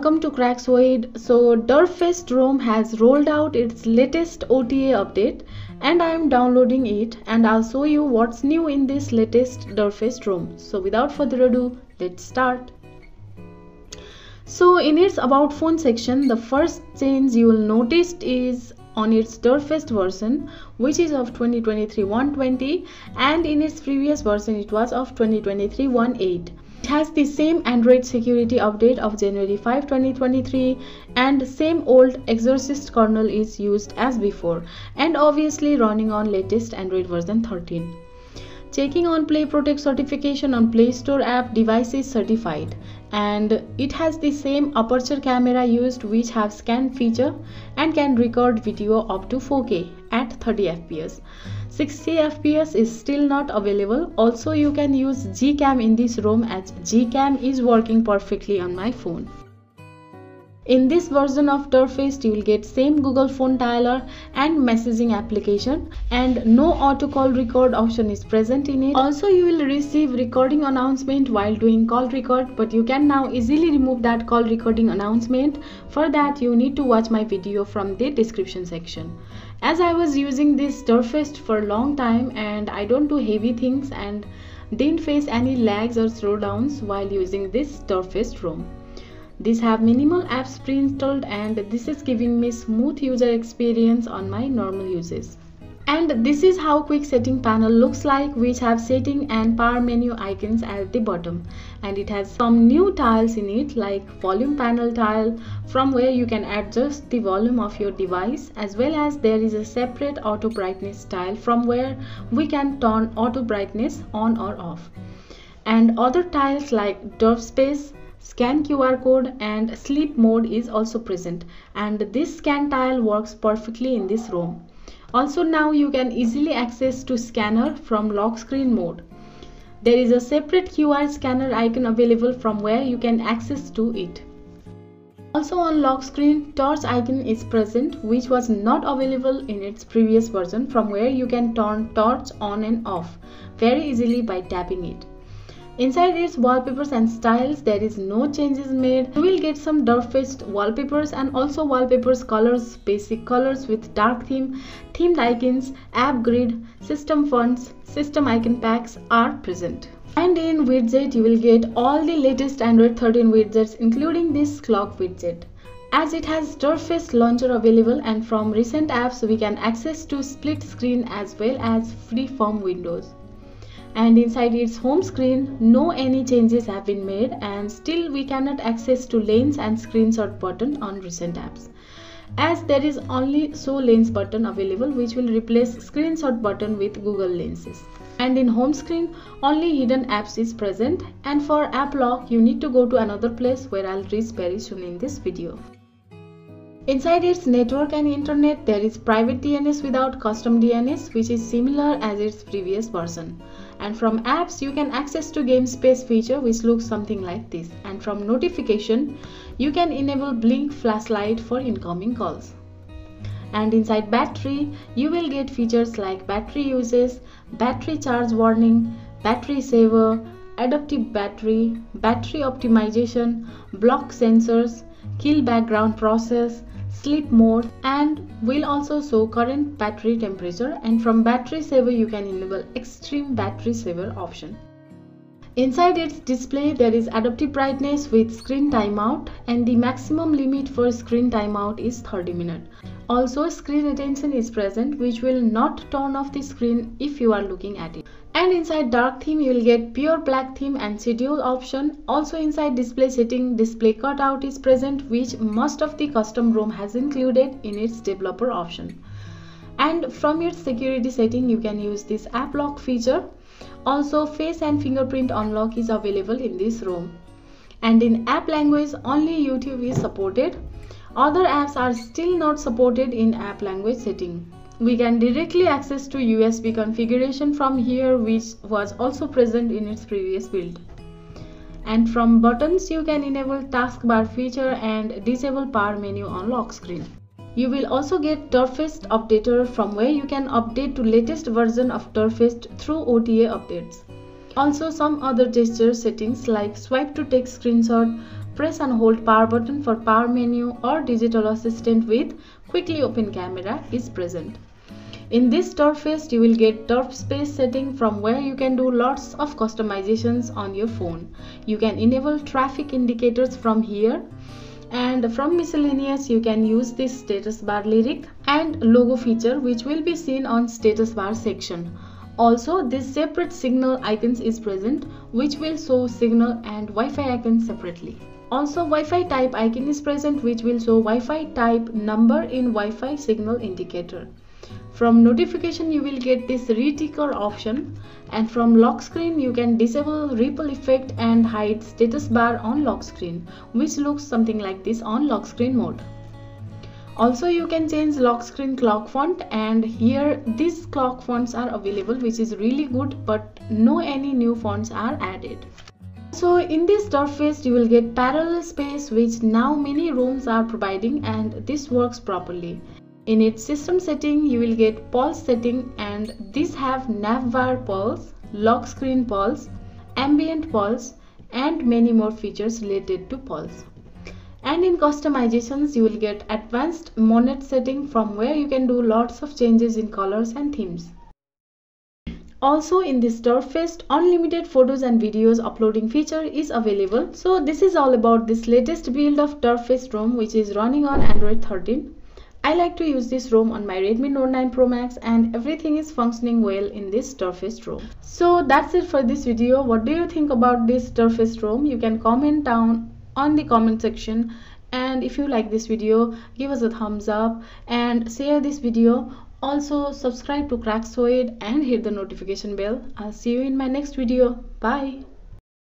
welcome to Craxoid. So Derpfest ROM has rolled out its latest OTA update and I am downloading it and I'll show you what's new in this latest Derpfest ROM. So without further ado, let's start. So in its about phone section, the first change you will notice is on its Derpfest version which is of 2023 120 and in its previous version it was of 2023 18 has the same Android security update of January 5, 2023 and same old Exorcist kernel is used as before and obviously running on latest Android version 13. Checking on Play Protect certification on Play Store app device is certified and it has the same aperture camera used which have scan feature and can record video up to 4K at 30 fps. 60 fps is still not available also you can use gcam in this ROM as gcam is working perfectly on my phone in this version of Derpfest, you will get same Google Phone Dialer and messaging application and no auto call record option is present in it. Also, you will receive recording announcement while doing call record but you can now easily remove that call recording announcement. For that, you need to watch my video from the description section. As I was using this Derpfest for a long time and I don't do heavy things and didn't face any lags or slowdowns while using this Derpfest ROM. These have minimal apps pre-installed and this is giving me smooth user experience on my normal uses. And this is how quick setting panel looks like which have setting and power menu icons at the bottom. And it has some new tiles in it like volume panel tile from where you can adjust the volume of your device as well as there is a separate auto brightness tile from where we can turn auto brightness on or off. And other tiles like Derp Space, Scan QR code and sleep mode is also present and this scan tile works perfectly in this ROM. Also now you can easily access to scanner from lock screen mode. There is a separate QR scanner icon available from where you can access to it. Also on lock screen, torch icon is present which was not available in its previous version from where you can turn torch on and off very easily by tapping it. Inside its wallpapers and styles, there is no changes made. You will get some dark faced wallpapers and also wallpapers colors, basic colors with dark theme, themed icons, app grid, system fonts, system icon packs are present. And in widget, you will get all the latest Android 13 widgets including this clock widget as it has Derpfest launcher available and from recent apps we can access to split screen as well as freeform windows and inside its home screen no any changes have been made and still we cannot access to lens and screenshot button on recent apps. As there is only show lens button available which will replace screenshot button with google lenses. And in home screen only hidden apps is present. And for app lock you need to go to another place where i'll reach very soon in this video. Inside its network and internet, there is private DNS without custom DNS which is similar as its previous version. And from apps, you can access to game space feature which looks something like this. And from notification, you can enable blink flashlight for incoming calls. And inside battery, you will get features like battery uses, battery charge warning, battery saver, adaptive battery, battery optimization, block sensors, kill background process, sleep mode and will also show current battery temperature and from battery saver you can enable extreme battery saver option. Inside its display there is adaptive brightness with screen timeout and the maximum limit for screen timeout is 30 minutes. Also screen attention is present which will not turn off the screen if you are looking at it. And inside dark theme you will get pure black theme and schedule option. Also inside display setting display cutout is present which most of the custom ROM has included in its developer option. And from your security setting you can use this app lock feature. Also face and fingerprint unlock is available in this ROM and in app language only YouTube is supported other apps are still not supported in app language setting we can directly access to USB configuration from here which was also present in its previous build. And from buttons you can enable taskbar feature and disable power menu on lock screen. You will also get Derpfest Updater from where you can update to latest version of Derpfest through OTA updates. Also some other gesture settings like swipe to take screenshot, press and hold power button for power menu or digital assistant with quickly open camera is present. In this Derpfest, you will get Derp Space setting from where you can do lots of customizations on your phone. You can enable traffic indicators from here and from miscellaneous you can use this status bar lyric and logo feature which will be seen on status bar section. Also, this separate signal icons is present which will show signal and Wi-Fi icons separately. Also, Wi-Fi type icon is present which will show Wi-Fi type number in Wi-Fi signal indicator. From notification you will get this reticker option and from lock screen you can disable ripple effect and hide status bar on lock screen which looks something like this on lock screen mode. Also you can change lock screen clock font and here these clock fonts are available which is really good but no any new fonts are added. So in this Derpfest you will get parallel space which now many ROMs are providing and this works properly in its system setting, you will get pulse setting and these have navbar pulse, lock screen pulse, ambient pulse and many more features related to pulse. And in customizations, you will get advanced monet setting from where you can do lots of changes in colors and themes. Also in this Derpfest, unlimited photos and videos uploading feature is available. So this is all about this latest build of Derpfest ROM which is running on Android 13. I like to use this ROM on my Redmi Note 9 Pro Max and everything is functioning well in this Derpfest ROM. So that's it for this video. What do you think about this Derpfest ROM? You can comment down on the comment section and if you like this video give us a thumbs up and share this video also subscribe to Craxoid and hit the notification bell. I'll see you in my next video. Bye